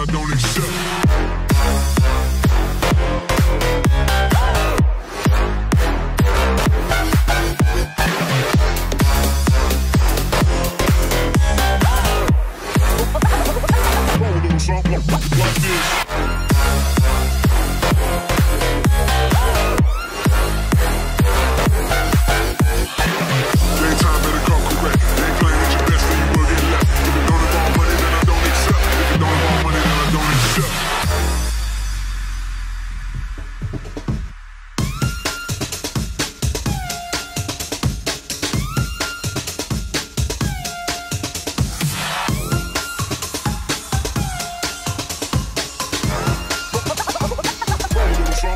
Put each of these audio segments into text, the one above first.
I don't accept.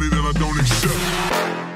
money that I don't accept.